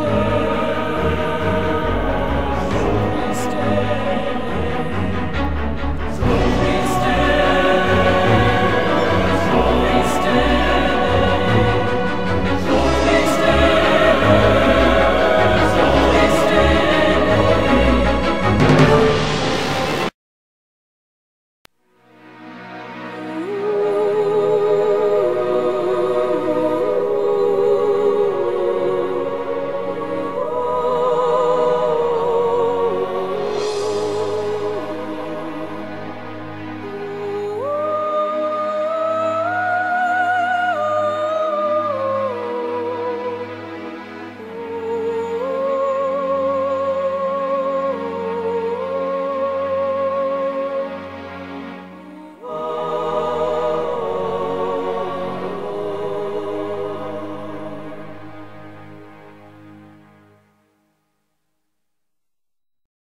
Yes.